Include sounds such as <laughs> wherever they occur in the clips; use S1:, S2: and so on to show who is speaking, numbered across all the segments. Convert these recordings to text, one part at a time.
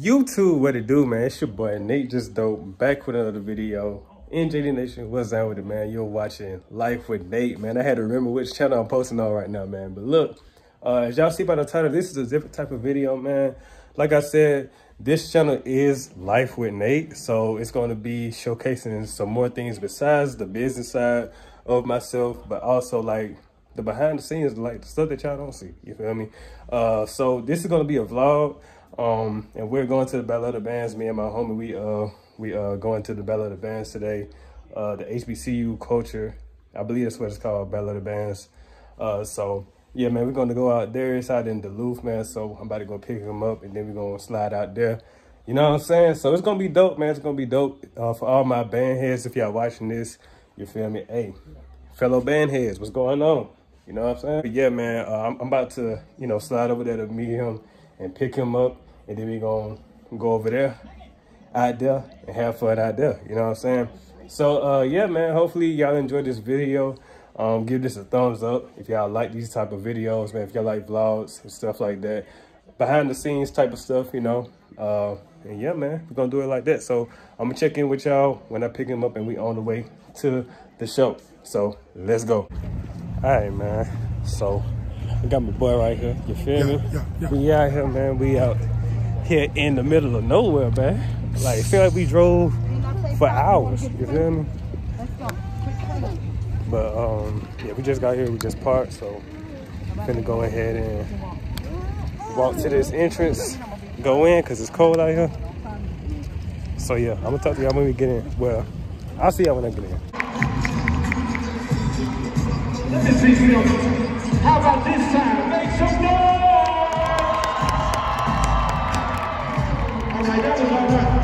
S1: YouTube, what it do, man? It's your boy Nate Just Dope, back with another video. NJD Nation, what's down with it, man? You're watching Life with Nate, man. I had to remember which channel I'm posting on right now, man. But look, uh, as y'all see by the title, this is a different type of video, man. Like I said, this channel is Life with Nate, so it's going to be showcasing some more things besides the business side of myself, but also like the behind the scenes, like the stuff that y'all don't see. You feel me? Uh, so this is gonna be a vlog, um, and we're going to the Battle of the Bands. Me and my homie, we uh, we uh, going to the Battle of the Bands today. Uh, the HBCU culture, I believe that's what it's called, Battle of the Bands. Uh, so yeah, man, we're gonna go out there. It's out in Duluth, man. So I'm about to go pick him up, and then we're gonna slide out there. You know what I'm saying? So it's gonna be dope, man. It's gonna be dope uh, for all my band heads. If y'all watching this, you feel me? Hey, fellow band heads, what's going on? You know what I'm saying? But yeah, man, uh, I'm, I'm, about to, you know, slide over there to meet him and pick him up. And then we to go over there, out there, and have fun out there. You know what I'm saying? So, uh, yeah, man, hopefully y'all enjoyed this video. Um, give this a thumbs up if y'all like these type of videos, man. If y'all like vlogs and stuff like that. Behind the scenes type of stuff, you know. Uh, and yeah, man, we're to do it like that. So I'm to check in with y'all when I pick him up and we on the way to the show. So let's go. All right, man. So I got my boy right here. You feel yeah, me? Yeah, yeah. We out here, man. We out here in the middle of nowhere, man. Like, feel like we drove for hours. You feel me? But um, yeah, we just got here. We just parked, so I'm finna go ahead and walk to this entrance, go in, cause it's cold out here. So yeah, I'm gonna talk to y'all when we get in. Well, I'll see y'all when I get in.
S2: How about this time? Make some noise! All right,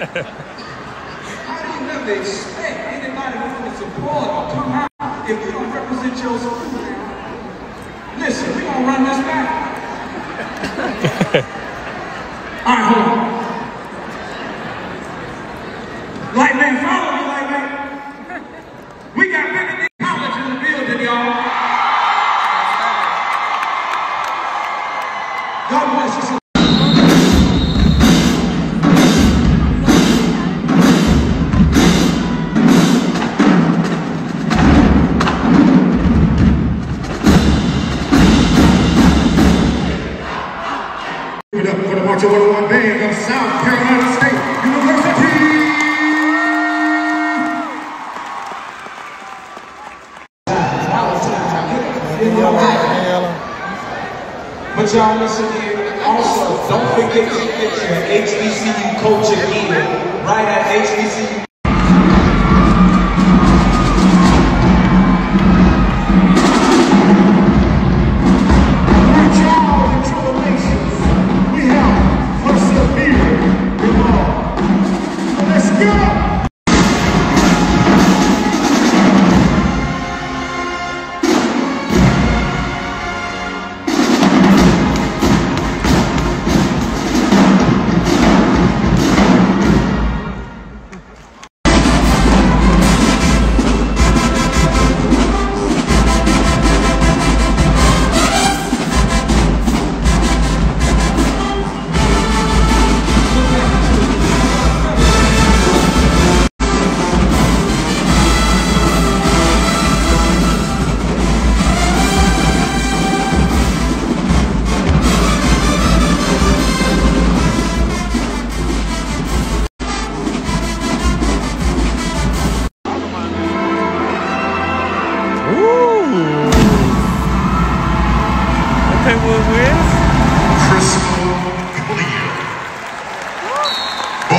S2: How do you ever expect anybody to to support or come out if you don't represent your school? Listen, we're gonna run this back. <laughs> All right, hold on.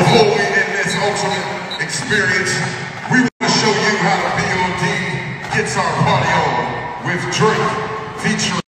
S2: We
S3: end this ultimate experience, we want to show you how the BOD gets our party on with Drake featuring.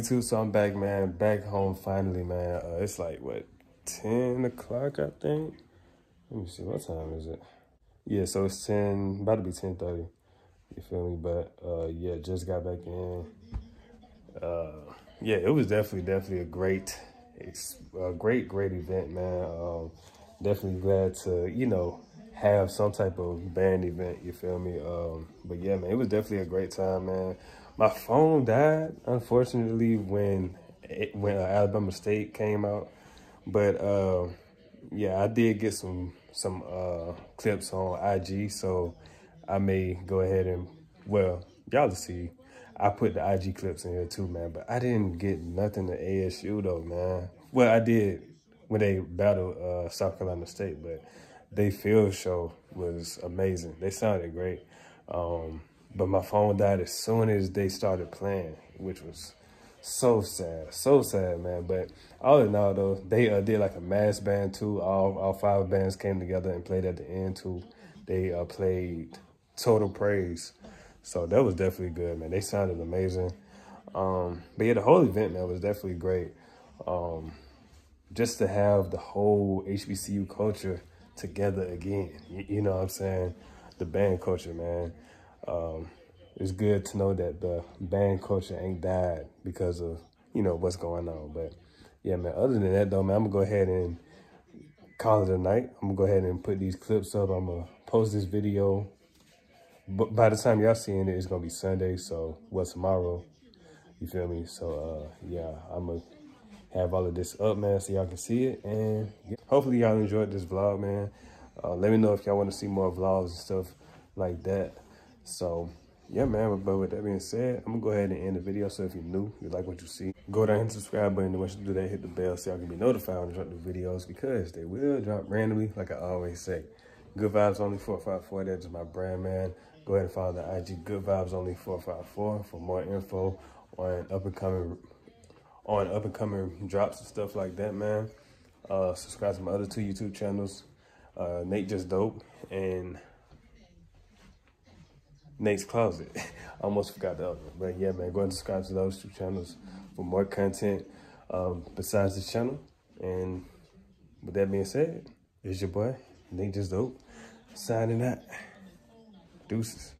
S1: YouTube. So I'm back, man. Back home finally, man. Uh, it's like what, ten o'clock, I think. Let me see. What time is it? Yeah, so it's ten. About to be ten thirty. You feel me? But uh, yeah, just got back in. Uh, yeah, it was definitely, definitely a great, a great, great event, man. Um, definitely glad to, you know, have some type of band event. You feel me? Um, but yeah, man, it was definitely a great time, man. My phone died, unfortunately, when it, when uh, Alabama State came out. But uh, yeah, I did get some some uh, clips on IG, so I may go ahead and well, y'all see. I put the IG clips in here too, man. But I didn't get nothing to ASU though, man. Well, I did when they battled uh, South Carolina State, but they field show was amazing. They sounded great. Um, but my phone died as soon as they started playing, which was so sad, so sad, man. But all in all, though, they uh, did like a mass band too. All all five bands came together and played at the end too. They uh, played Total Praise, so that was definitely good, man. They sounded amazing. Um, but yeah, the whole event, man, was definitely great. Um, just to have the whole HBCU culture together again, you, you know what I'm saying? The band culture, man. Um, it's good to know that the band culture ain't died because of, you know, what's going on. But yeah, man, other than that though, man, I'm gonna go ahead and call it a night. I'm gonna go ahead and put these clips up. I'm gonna post this video. But by the time y'all seeing it, it's gonna be Sunday. So what's tomorrow? You feel me? So uh yeah, I'm gonna have all of this up, man, so y'all can see it. And hopefully y'all enjoyed this vlog, man. Uh, let me know if y'all want to see more vlogs and stuff like that. So yeah, man, but with that being said, I'm gonna go ahead and end the video. So if you're new, you like what you see, go down and subscribe button. And once you do that, hit the bell so y'all can be notified when I drop new videos because they will drop randomly, like I always say. Good Vibes Only 454, that's my brand, man. Go ahead and follow the IG Good Vibes Only 454 for more info on up and coming on up and coming drops and stuff like that, man. Uh, subscribe to my other two YouTube channels, uh, Nate Just Dope and Nate's Closet. <laughs> I almost forgot the other one. But yeah, man, go and subscribe to those two channels for more content um, besides this channel. And with that being said, it's your boy, Nate Just Dope, signing out. Deuces.